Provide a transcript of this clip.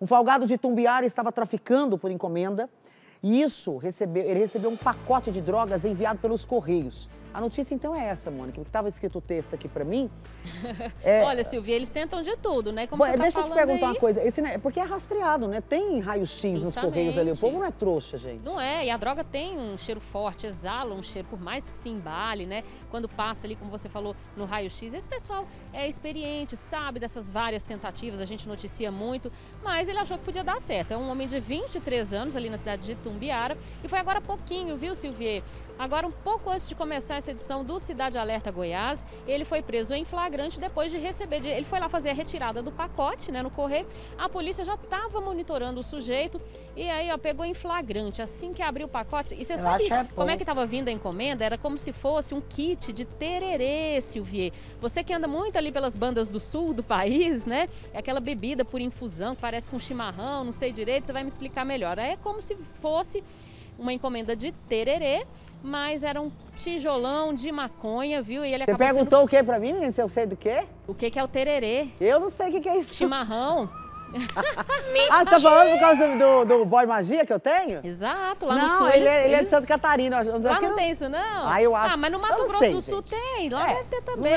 Um folgado de Tumbiara estava traficando por encomenda e isso recebeu, ele recebeu um pacote de drogas enviado pelos Correios. A notícia então é essa, Mônica, que estava escrito o texto aqui para mim. É... Olha, Silvia, eles tentam de tudo, né? Como Bom, tá deixa eu te perguntar aí... uma coisa, esse, né, porque é rastreado, né? Tem raio-x nos Correios ali, o povo não é trouxa, gente. Não é, e a droga tem um cheiro forte, exala um cheiro, por mais que se embale, né? Quando passa ali, como você falou, no raio-x, esse pessoal é experiente, sabe dessas várias tentativas, a gente noticia muito, mas ele achou que podia dar certo. É um homem de 23 anos ali na cidade de Tumbiara e foi agora pouquinho, viu, Silvia? Agora, um pouco antes de começar essa edição do Cidade Alerta Goiás, ele foi preso em flagrante depois de receber. De... Ele foi lá fazer a retirada do pacote, né, no correio. A polícia já estava monitorando o sujeito e aí, ó, pegou em flagrante. Assim que abriu o pacote. E você Eu sabe é como é que estava vindo a encomenda? Era como se fosse um kit de tererê, Silvier. Você que anda muito ali pelas bandas do sul do país, né? É aquela bebida por infusão que parece com chimarrão, não sei direito, você vai me explicar melhor. É como se fosse uma encomenda de tererê, mas era um tijolão de maconha, viu? E ele Você perguntou sendo... o que pra mim, menina? Se eu sei do quê? O que, que é o tererê? Eu não sei o que, que é isso. Chimarrão. ah, você tá falando por causa do, do, boy magia que eu tenho? Exato, lá não, no sul. Ele, eles, é, ele é de Santa Catarina. Lá não, não tem isso, não? Ah, eu acho. Ah, mas no Mato Grosso sei, do Sul gente. tem. Lá é. deve ter também.